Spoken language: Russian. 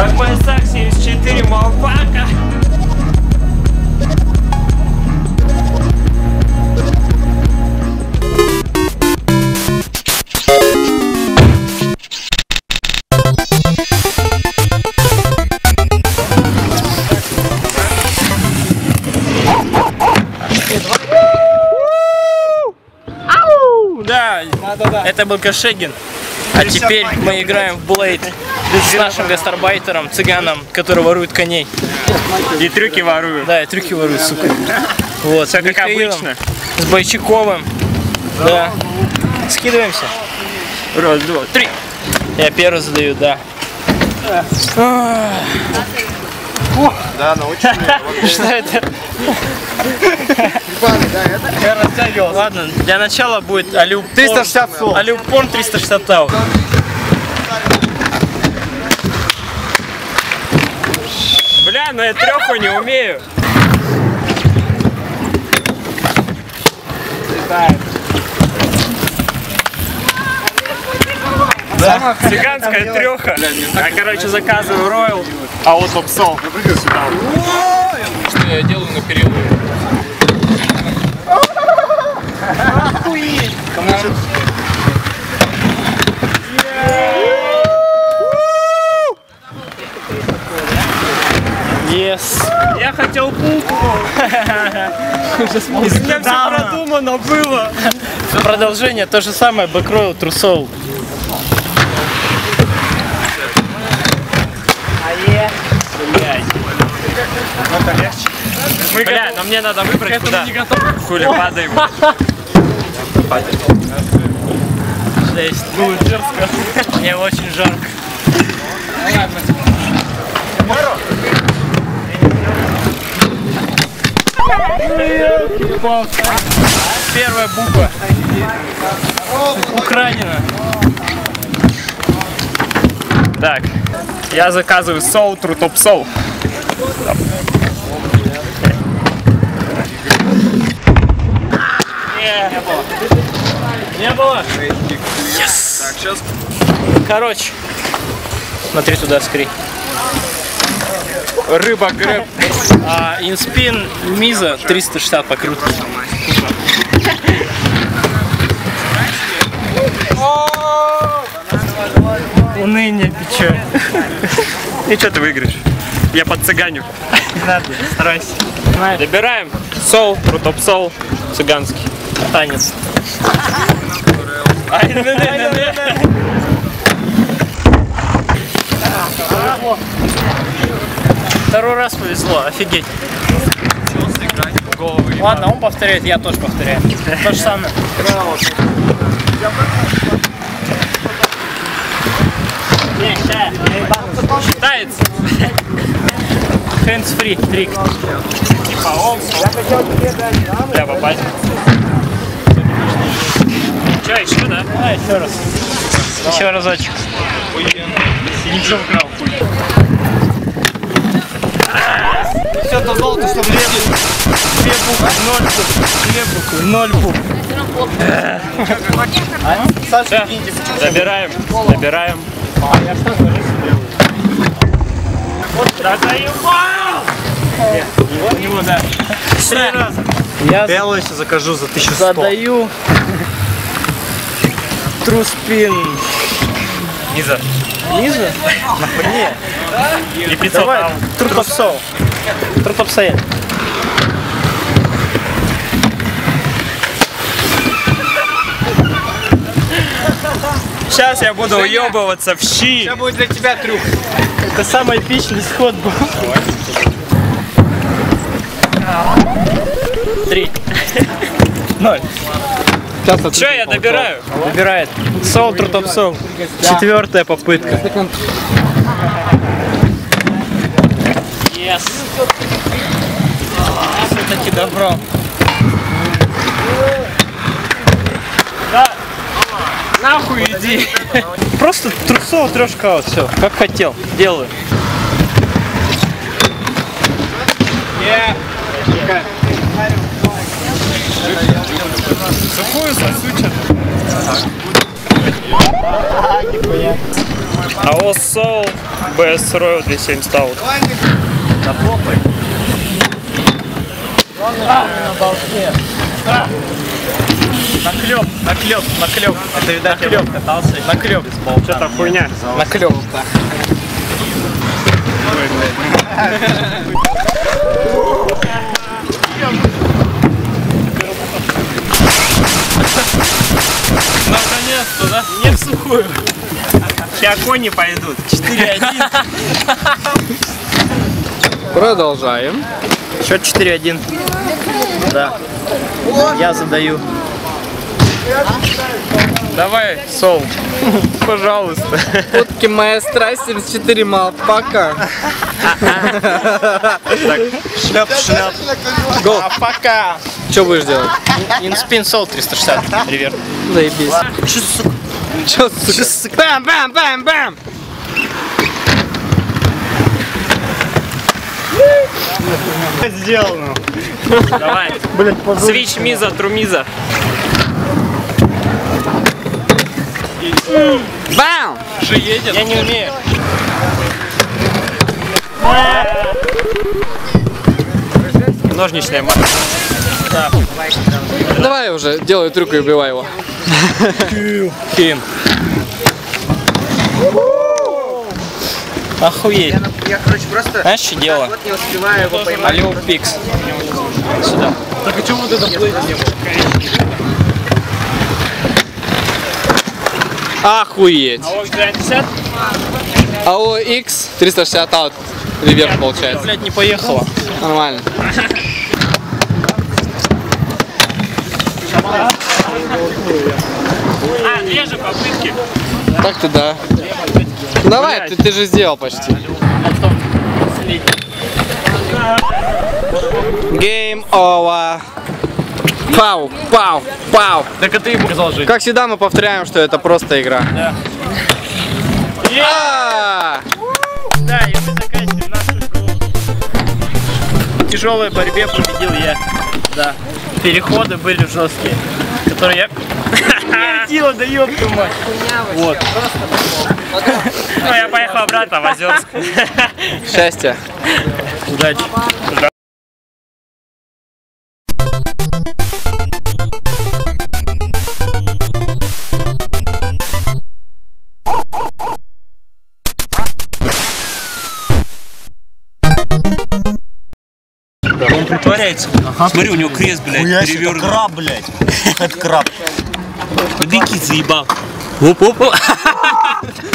Так, поясах 74 малфака. Ау! Да, это был Кашегин. А теперь мы играем в Блейд с нашим гастарбайтером, цыганом, который ворует коней. И трюки воруют. Да, и трюки ворует, сука. Вот, Все как обычно. С Бойчаковым. Да. Скидываемся. Раз, два, три. Я первый задаю, да. Да, научим. Что это? Я растягивался. Ладно, для начала будет алюпорн. 360 слов. Алюпорн 360 тау. Бля, ну я треху не умею. Да, цыганская треха. Я, короче, заказываю роял, а вот попсол. Что я делаю на период? Yes. Я хотел булку. Меня все продумано было. Продолжение то же самое, бэкройл, трусов. Мы Бля, но мне надо выбрать куда. Хули падаем. Жесть. Было дерзко. Мне очень жарко. Первая буква. Украина. Так, я заказываю соу, топ соу. Не было? Короче. Смотри туда, скри. Рыба грэб. А, инспин Миза 360 покрутки. Уныние, печаль. И что ты выиграешь? Я под цыганю. Не надо, старайся. Добираем соу, тру топ соу, цыганский. Танец. Ай, не, не, не, не. Второй раз повезло, офигеть. Ладно, он повторяет, я тоже повторяю. То же самое. Считается. Hands free, трик. Типа он. Бля, попасть. Че, еще, да? А, еще раз. Еще разочек. Ничего вкрал. Все это золото, чтобы лезть. Две буквы, ноль букв. Две буквы, ноль букв. Саша, Да. Забираем, забираем. Да заебал! У него, да. Три раза. Я Я лысо закажу за 1100. задаю труспин. Низа. Низу? Не, И 500 давай, трутопсол. Трутопсоен. Сейчас я буду уебываться в щи. Сейчас будет для тебя трюк. Это самый эпичный сход был. Три. Ноль. Че я добираю? Выбирает. Сол, трутопсол. Четвертая попытка. Yes. Все-таки добро. Да. Нахуй иди. Просто трусов трешка вот все. Как хотел. Делаю. Сухую сосучат. АОС Soul, BS Royal 270 Stout. Наклеп, наклеп, наклеп. Это, видать, наклеп катался. Наклеп. Что-то хуйня. Наклеп. Наконец-то, да? Не в сухую. Сейчас кони пойдут. 4-1. Продолжаем. Счет 4-1. Да. Я задаю. Давай, Сол. Пожалуйста. Фотки моя страсть 74 малпака. Шляп, шляп. Го. А пока. Что будешь делать? Инспин Сол 360. Реверт. Заебись. Чё, сука? Бам, бам, бам, бам! Сделано. Давай. Свич миза, трумиза. Бам! Же едет. Я не умею. Ножничная марка. Давай уже, делай трюк и убивай его. Ким. Охуеть. Я, короче, просто Знаешь, что дело? вот не успеваю его поймать. Алио Пикс. Сюда. Так а чего вот это плыть не Охуеть. АОС 250? АО X 360 аут. Реверс получается. Блять, не поехала. Нормально. А, две же попытки. Так-то да. Давай, ты, ты же сделал почти. Game over. Пау, пау, пау. Так это ты ему сказал жить. Как всегда мы повторяем, что это просто игра. Да. А! Да, и мы заканчиваем нашу игру. В тяжелой борьбе победил я. Да. Переходы были жесткие. Которые я... Вертила, да ёб твою мать. Вот. Ну, я поехал обратно в Озерск. Счастья. Удачи. Притворяется. Смотри, у него крест, блядь, перевернут. краб, блядь. Это краб. Кит заебал. Оп-оп.